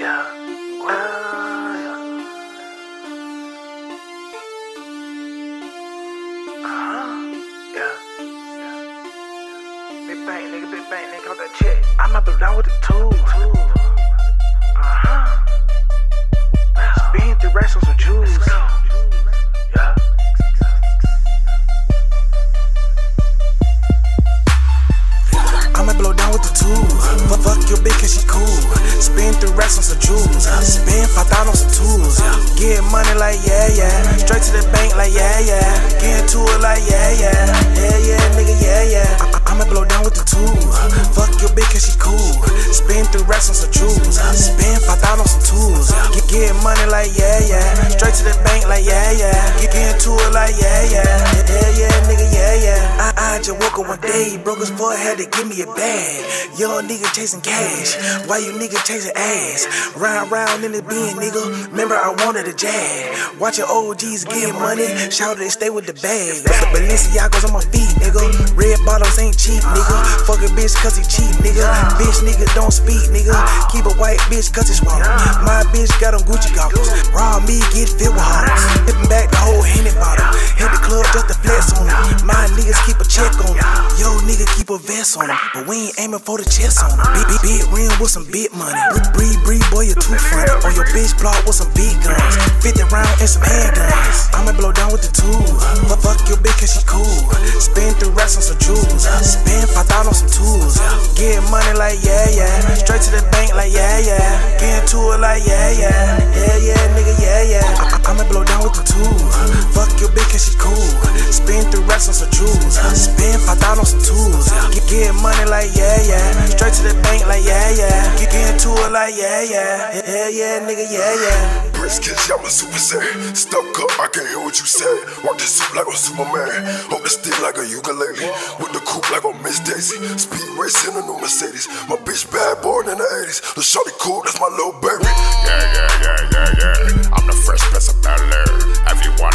Big bang, nigga, big bang, nigga, got that check. I'm up and down with the tools. Uh-huh. Spin through racks on some jewels. Yeah. I'ma blow down with the tools. Fuck, fuck your bitch cause she cool. Through racks on some jewels. Five thousand on some tools. Get money like yeah, yeah. Straight to the bank like yeah, yeah. Get into it like yeah, yeah. Yeah, yeah, nigga, yeah, yeah. I- I'ma blow down with the tools. Fuck your bitch cause she cool. Spin through racks on some jewels. Five thousand on some tools. Get, get money like yeah, yeah. Straight to the bank like yeah, yeah. Get, get into it like yeah, yeah, I just woke up one day, broke his forehead to give me a bag. Young nigga chasing cash, why you nigga chasing ass? Round round in the bin, nigga. Remember I wanted a jag. Watching OGs get money, shout they stay with the bag. Balenciagos on my feet, nigga. Red bottoms ain't cheap, nigga. Fuck a bitch cause he cheap, nigga. Bitch nigga don't speak, nigga. Keep a white bitch cause it's swallow. My bitch got on Gucci goggles. Rob me get fit with hollers. Hippin' back the whole Henny bottle. Hit the club just to flex on them. My niggas keep a check on them. Yo nigga keep a vest on them. But we ain't aiming for the chest on them. Big, big, big rim with some big money. Bree, bree, boy, you too funny. On your bitch block with some big guns. 50 round and some handguns. I'ma blow down with the tools. Fuck, fuck your bitch cause she cool. Spin through racks on some jewels. Spin 5,000 on some tools. Get money like yeah, yeah. Straight to the bank like yeah, yeah. Get into it like yeah, yeah. Yeah, yeah, nigga, yeah, yeah. I- I'ma blow down with the tools. Fuck your bitch cause she cool. Spin through racks on some jewels. Spin 5,000 on some tools. Get, get money like yeah, yeah. Straight to the bank like yeah, yeah. Get, into it like yeah, yeah. Yeah, yeah, nigga, yeah, yeah. Brisket, I'm a super saiyan. Stuck up, I can't hear what you say. Walk the suit like a Superman. Hold the stick like a ukulele. With the coupe like a Miss Daisy. Speed racing a new Mercedes. My bitch bad born in the 80s. The shorty cool, that's my little baby. Yeah, yeah, yeah, yeah, yeah. I'm the fresh prince of Air. Everyone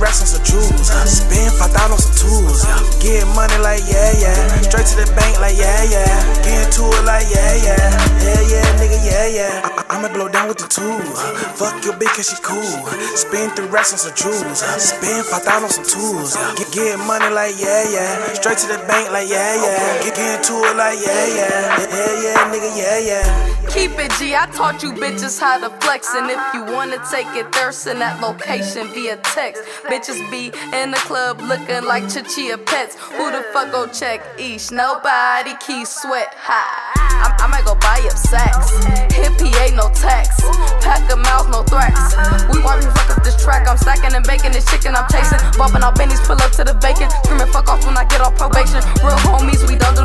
racks on some jewels. Spin 5,000 on some tools. Get money like yeah, yeah. Straight to the bank like yeah, yeah. Get into it like yeah, yeah. Yeah, yeah, nigga, yeah, yeah. I- I'ma blow down with the tools. Fuck your bitch cause she cool. Spin through racks on some jewels. Spin 5,000 on some tools. Get, get money like yeah, yeah. Straight to the bank like yeah, yeah. Get, get into it like yeah, yeah. Yeah, yeah, nigga, yeah, yeah. Keep it G, I taught you bitches how to flex. And if you wanna take it, there, send that location via text. Bitches be in the club looking like Chichia pets. Who the fuck go check each? Nobody keep sweat high. I, I might go buy up sacks. Hippie ain't no tax. Pack a mouth, no threats. We want fuck up this track. I'm stacking and baking this chicken I'm chasing. Bumping all bennies, pull up to the bacon. Screaming fuck off when I get off probation. Real homies, we don't.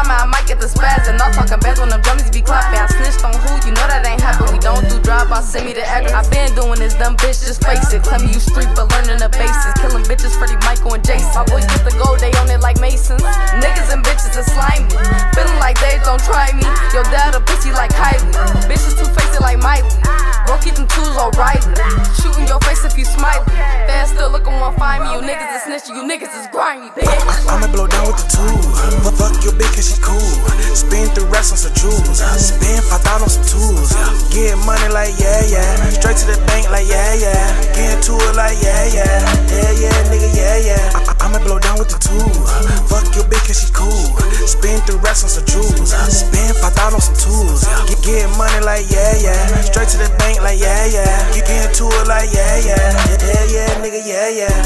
Don't I might get the spaz. And not talking bands when them drummies be clapping. I snitched on who, you know that ain't happen. We don't do drive by, send me the address. I been doing this, dumb bitch, just face it. Claiming you street, but learning the basics. Killing bitches, Freddie, Michael, and Jason. My boys get the gold, they own it like Masons. Niggas and bitches are slimy. Feeling like they don't try me. Your dad a pussy like Kylie. Bitches two faced like Miley. Bro, keep them tools O'Reilly. Shooting your face if you smile. Fast still looking, won't find me. You niggas is snitching, you niggas is like yeah, yeah. Straight to the bank like yeah, yeah. Get into it like yeah, yeah. Yeah, yeah, nigga, yeah, yeah. I- I'ma blow down with the tools. Fuck your bitch cause she cool. Spend through racks on some jewels. Spend five thousand on some tools. Get, get money like yeah, yeah. Straight to the bank like yeah, yeah. Get, get into it like yeah, yeah. Yeah, yeah, nigga, yeah, yeah.